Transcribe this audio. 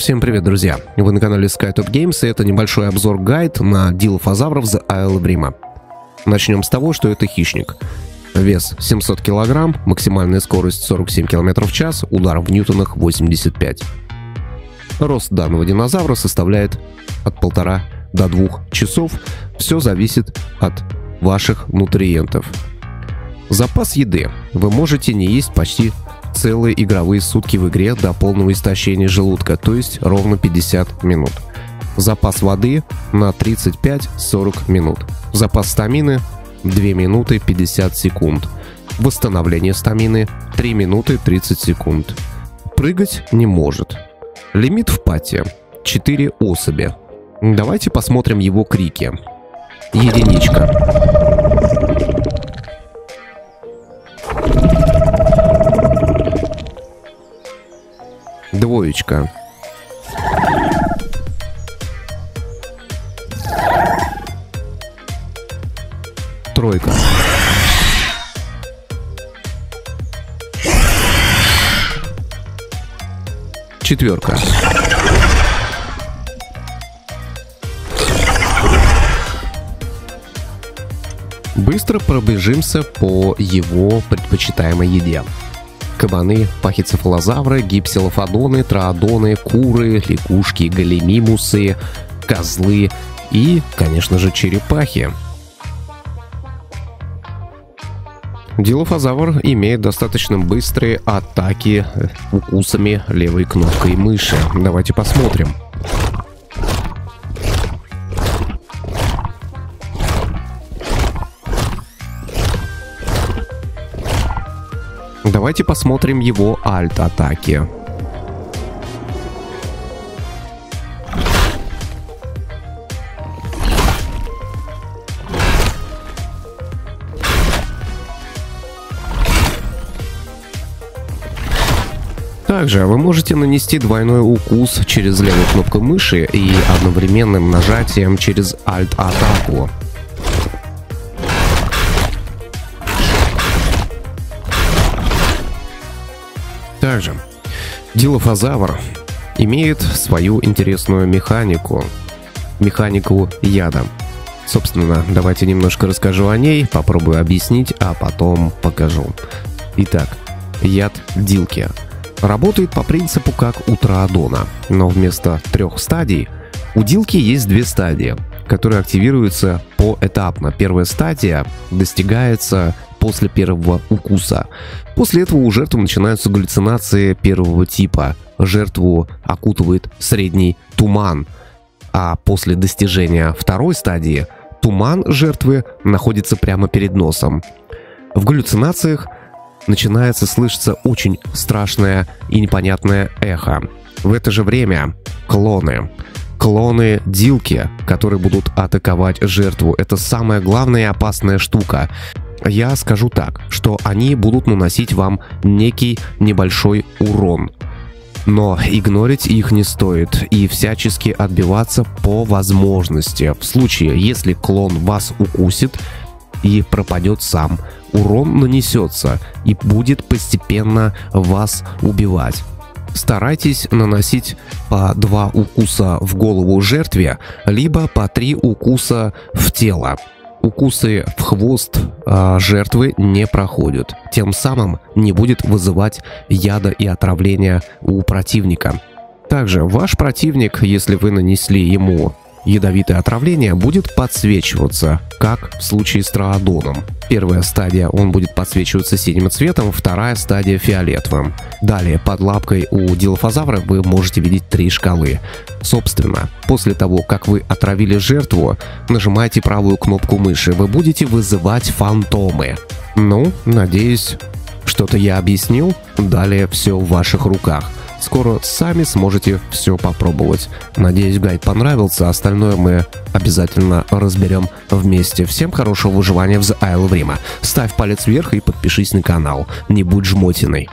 Всем привет, друзья! Вы на канале SkyTop Games, и это небольшой обзор-гайд на дилофазавров The Isle of Rima. Начнем с того, что это хищник. Вес 700 кг, максимальная скорость 47 км в час, удар в ньютонах 85. Рост данного динозавра составляет от полтора до двух часов. Все зависит от ваших нутриентов. Запас еды. Вы можете не есть почти целые игровые сутки в игре до полного истощения желудка, то есть ровно 50 минут. Запас воды на 35-40 минут. Запас стамины 2 минуты 50 секунд. Восстановление стамины 3 минуты 30 секунд. Прыгать не может. Лимит в пати 4 особи. Давайте посмотрим его крики. Единичка. Двоечка. Тройка. Четверка. Быстро пробежимся по его предпочитаемой еде кабаны, пахицефалозавры, гипсилофодоны, троодоны, куры, лягушки, галимимусы, козлы и, конечно же, черепахи. Дилофазавр имеет достаточно быстрые атаки укусами левой кнопкой мыши. Давайте посмотрим. Давайте посмотрим его альт-атаки. Также вы можете нанести двойной укус через левую кнопку мыши и одновременным нажатием через Alt-атаку. Также дилофазавр имеет свою интересную механику, механику яда. Собственно, давайте немножко расскажу о ней, попробую объяснить, а потом покажу. Итак, яд дилки. Работает по принципу как у троодона, но вместо трех стадий у дилки есть две стадии, которые активируются поэтапно. Первая стадия достигается после первого укуса. После этого у жертвы начинаются галлюцинации первого типа. Жертву окутывает средний туман. А после достижения второй стадии туман жертвы находится прямо перед носом. В галлюцинациях начинается слышаться очень страшное и непонятное эхо. В это же время клоны. Клоны Дилки, которые будут атаковать жертву. Это самая главная и опасная штука я скажу так, что они будут наносить вам некий небольшой урон. Но игнорить их не стоит и всячески отбиваться по возможности. В случае, если клон вас укусит и пропадет сам, урон нанесется и будет постепенно вас убивать. Старайтесь наносить по два укуса в голову жертве, либо по три укуса в тело укусы в хвост а, жертвы не проходят. Тем самым не будет вызывать яда и отравления у противника. Также ваш противник, если вы нанесли ему ядовитое отравление будет подсвечиваться, как в случае с троодоном. Первая стадия он будет подсвечиваться синим цветом, вторая стадия фиолетовым. Далее под лапкой у дилофазавра вы можете видеть три шкалы. Собственно, после того, как вы отравили жертву, нажимаете правую кнопку мыши, вы будете вызывать фантомы. Ну, надеюсь, что-то я объяснил, далее все в ваших руках. Скоро сами сможете все попробовать. Надеюсь, гайд понравился, остальное мы обязательно разберем вместе. Всем хорошего выживания в The Isle of Rima. Ставь палец вверх и подпишись на канал. Не будь жмотиной.